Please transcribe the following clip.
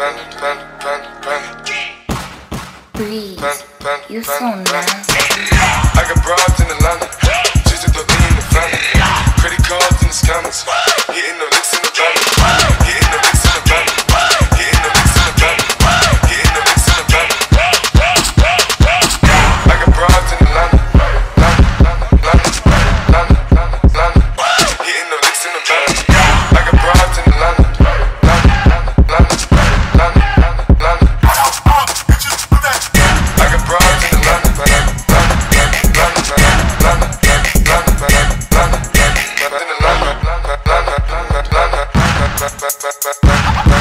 panda, panda, panda, panda. Breeze, Panda, panda, you so nasty. I got broads in Ha ha ha!